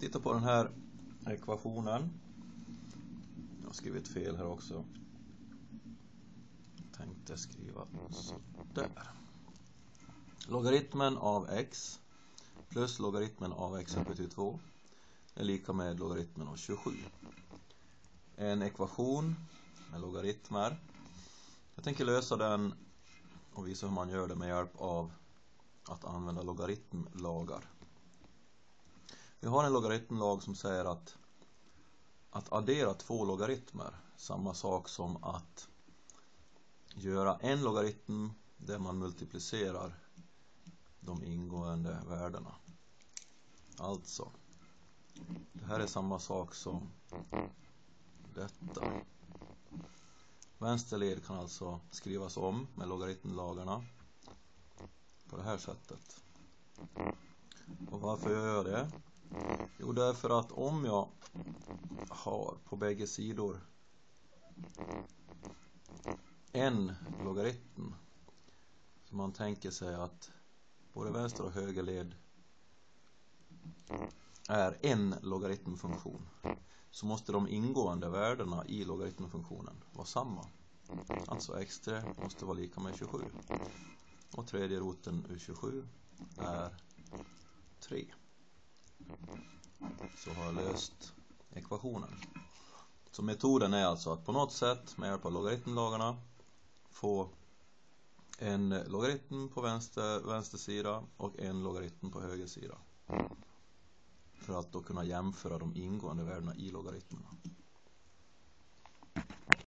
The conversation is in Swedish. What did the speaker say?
Titta på den här ekvationen. Jag har skrivit fel här också. Jag tänkte skriva sådär. Logaritmen av x plus logaritmen av x upphöjt till 2 är lika med logaritmen av 27. En ekvation med logaritmer. Jag tänker lösa den och visa hur man gör det med hjälp av att använda logaritmlagar. Vi har en logaritmlag som säger att att addera två logaritmer, samma sak som att göra en logaritm där man multiplicerar de ingående värdena. Alltså, det här är samma sak som detta. Vänster led kan alltså skrivas om med logaritmlagarna på det här sättet. Och varför gör jag det? Jo, därför att om jag har på bägge sidor en logaritm så man tänker sig att både vänster och höger led är en logaritmfunktion så måste de ingående värdena i logaritmfunktionen vara samma. Alltså x3 måste vara lika med 27. Och tredje roten ur 27 är 3. Så har jag löst ekvationen. Så metoden är alltså att på något sätt med hjälp av logaritmlagarna få en logaritm på vänster, vänster sida och en logaritm på höger sida. För att då kunna jämföra de ingående värdena i logaritmerna.